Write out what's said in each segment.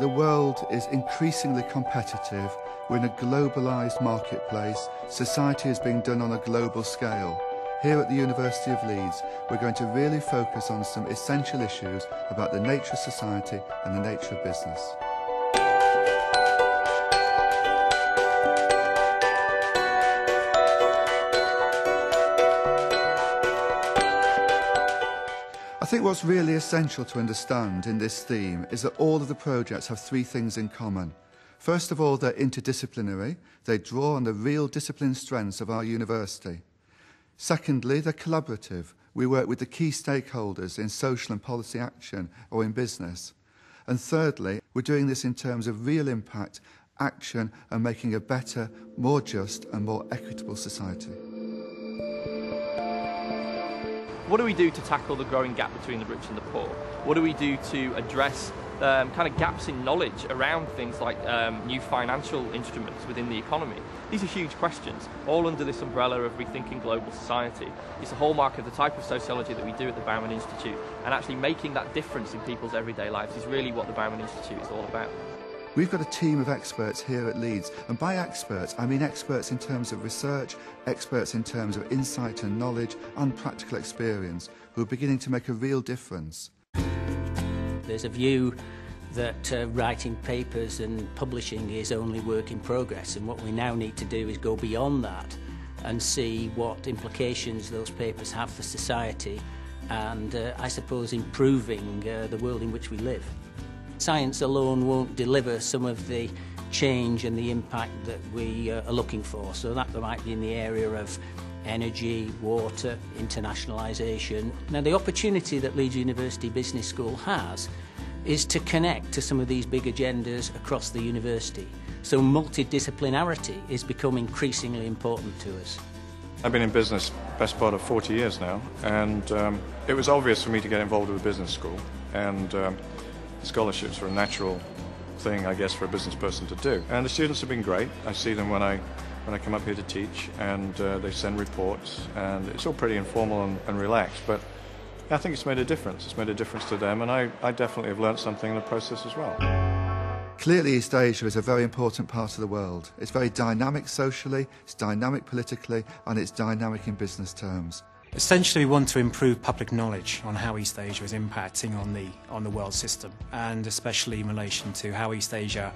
The world is increasingly competitive. We're in a globalised marketplace. Society is being done on a global scale. Here at the University of Leeds, we're going to really focus on some essential issues about the nature of society and the nature of business. I think what's really essential to understand in this theme is that all of the projects have three things in common. First of all, they're interdisciplinary. They draw on the real discipline strengths of our university. Secondly, they're collaborative. We work with the key stakeholders in social and policy action or in business. And thirdly, we're doing this in terms of real impact, action and making a better, more just and more equitable society. What do we do to tackle the growing gap between the rich and the poor? What do we do to address um, kind of gaps in knowledge around things like um, new financial instruments within the economy? These are huge questions, all under this umbrella of rethinking global society. It's a hallmark of the type of sociology that we do at the Bauman Institute, and actually making that difference in people's everyday lives is really what the Bauman Institute is all about. We've got a team of experts here at Leeds, and by experts, I mean experts in terms of research, experts in terms of insight and knowledge, and practical experience, who are beginning to make a real difference. There's a view that uh, writing papers and publishing is only work in progress, and what we now need to do is go beyond that and see what implications those papers have for society and, uh, I suppose, improving uh, the world in which we live. Science alone won't deliver some of the change and the impact that we uh, are looking for. So that might be in the area of energy, water, internationalisation. Now the opportunity that Leeds University Business School has is to connect to some of these big agendas across the university. So multidisciplinarity is becoming increasingly important to us. I've been in business best part of 40 years now, and um, it was obvious for me to get involved with a business school. And um, scholarships are a natural thing, I guess, for a business person to do. And the students have been great. I see them when I when I come up here to teach, and uh, they send reports, and it's all pretty informal and, and, relaxed. But I think it's made a difference. It's made a difference to them, and I, I definitely have learned something in the process as well. Clearly, East Asia is a very important part of the world. It's very dynamic socially, it's dynamic politically, and it's dynamic in business terms. Essentially, we want to improve public knowledge on how East Asia is impacting on the, on the world system, and especially in relation to how East Asia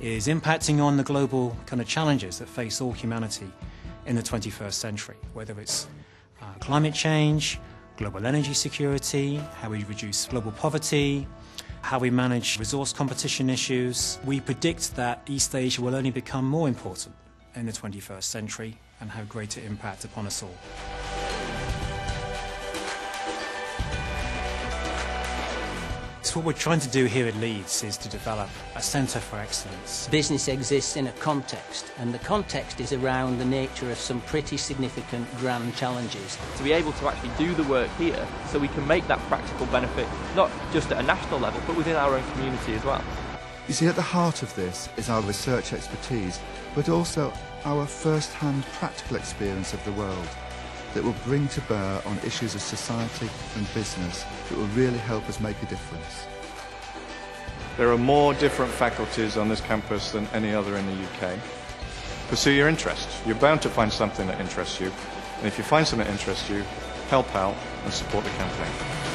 is impacting on the global kind of challenges that face all humanity in the 21st century, whether it's uh, climate change, global energy security, how we reduce global poverty, how we manage resource competition issues. We predict that East Asia will only become more important in the 21st century and have greater impact upon us all. What we're trying to do here at Leeds is to develop a centre for excellence. Business exists in a context, and the context is around the nature of some pretty significant grand challenges. To be able to actually do the work here so we can make that practical benefit not just at a national level but within our own community as well. You see, at the heart of this is our research expertise, but also our first-hand practical experience of the world that will bring to bear on issues of society and business that will really help us make a difference. There are more different faculties on this campus than any other in the UK. Pursue your interest. You're bound to find something that interests you. And if you find something that interests you, help out and support the campaign.